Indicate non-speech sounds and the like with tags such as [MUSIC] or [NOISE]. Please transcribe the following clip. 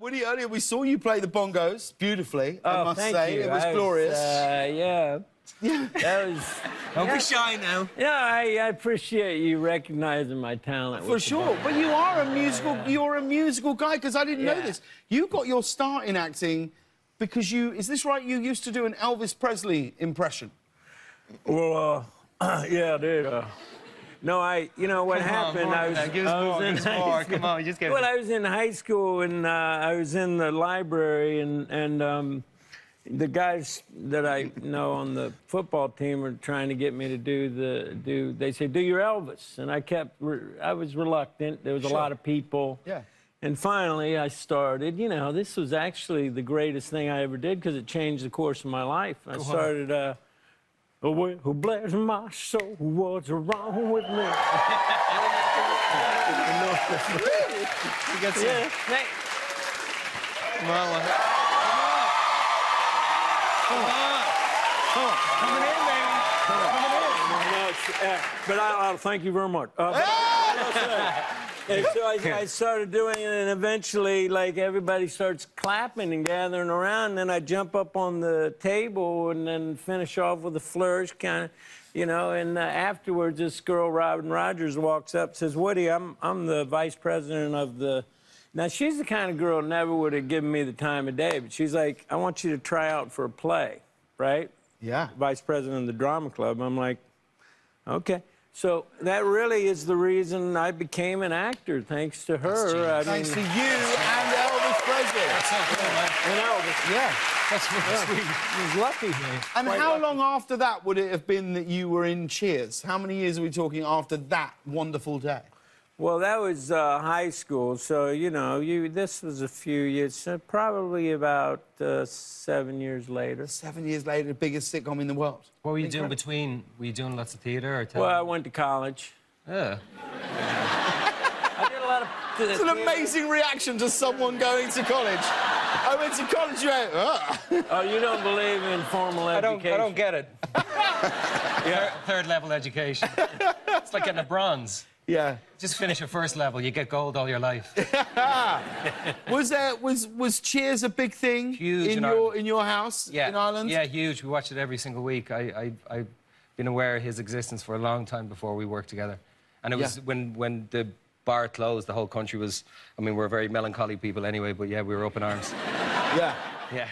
Woody, earlier we saw you play the bongos beautifully. I Oh, must thank say you. it was I glorious. uh, yeah. That was. [LAUGHS] Don't Yeah. be shy now. Yeah, I, I appreciate you recognizing my talent. For sure, but you are a musical. You're a musical guy because I didn't know this. You got your start in acting because you. Is this right? You used to do an Elvis Presley impression. Well, uh, [CLEARS THROAT] yeah, dude. Uh, no, I. You know what Come happened? I was. that. Give us I was in high school. Come on, just Well. I was in high school and uh, I was in the library and and. Um, the guys that I know on the football team are trying to get me to do the do. They say do your Elvis, and I kept. I was reluctant. There was a lot of people. Yeah. And finally, I started. You know, this was actually the greatest thing I ever did because it changed the course of my life. I started. Uh, Oh, well, who bless my soul? What's wrong with me? You get some. yeah, thank- Come on, come on. Come on. Coming in, baby. Coming in. No, uh, but I, I thank you very much. Uh, but- and so I, I started doing it, and eventually, like everybody starts clapping and gathering around. And then I jump up on the table and then finish off with a flourish, kind of, you know. And uh, afterwards, this girl, Robin Rogers, walks up, says, "Woody, I'm I'm the vice president of the." Now she's the kind of girl never would have given me the time of day, but she's like, "I want you to try out for a play, right?" Yeah. vice president of the drama club. I'm like, okay. So that really is the reason I became an actor, thanks to her. I Thanks to you and Elvis Presley. That's so cool, man. and Elvis. Yeah. That's really sweet. He was lucky. And Quite how lucky. long after that would it have been that you were in Cheers? How many years are we talking after that wonderful day? Well, that was uh, high school, so you know, you this was a few years, so probably about uh, seven years later. Seven years later, the biggest sitcom in the world. What were you doing between? Were you doing lots of theatre or Well, I went to college. Yeah. [LAUGHS] I did a lot of. It's an amazing reaction to someone going to college. I went to college, you went, "Ugh." Oh, you don't believe in formal I don't, education? I don't get it. yeah. Third level education. [LAUGHS] It's like getting a bronze. Yeah. Just finish your first level, you get gold all your life. [LAUGHS] Was there was was Cheers a big thing Huge in in your Ireland. in your house Yeah. in Ireland? Yeah, huge. We watched it every single week. I, I, I've been aware of his existence for a long time before we worked together. And it was Yeah. when, when the bar closed, the whole country was, I mean, we're very melancholy people anyway, but yeah, we were up in arms. Yeah. Yeah.